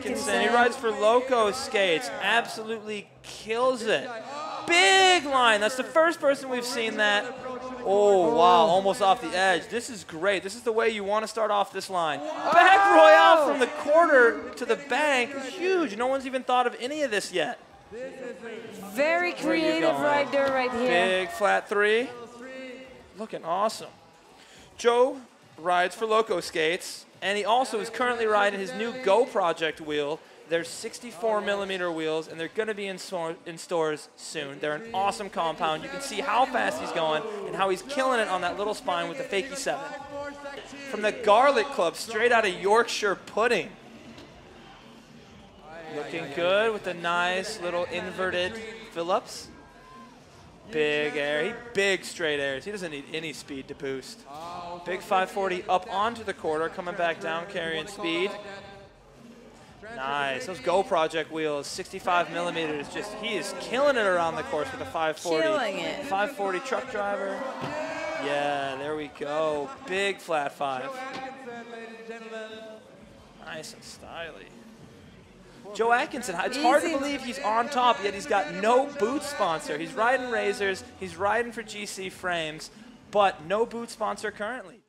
Atkinson. He rides for Loco Skates. Absolutely kills it. Big line. That's the first person we've seen that. Oh, wow. Almost off the edge. This is great. This is the way you want to start off this line. Back royale from the quarter to the bank huge. No one's even thought of any of this yet. Very creative rider right here. Big flat three. Looking awesome. Joe rides for Loco Skates, and he also is currently riding his new Go Project wheel. They're 64 millimeter wheels, and they're going to be in, store, in stores soon. They're an awesome compound. You can see how fast he's going and how he's killing it on that little spine with the Fakie 7. From the Garlic Club, straight out of Yorkshire Pudding. Looking good with the nice little inverted Phillips. Big air. He big straight airs. He doesn't need any speed to boost. Big 540 up onto the quarter, coming back down, carrying speed. Nice. Those Go Project wheels, 65 millimeters. Just he is killing it around the course with a 540. Killing it. 540 truck driver. Yeah, there we go. Big flat five. Nice and stylish. Joe Atkinson, it's hard to believe he's on top, yet he's got no boot sponsor. He's riding Razors, he's riding for GC Frames, but no boot sponsor currently.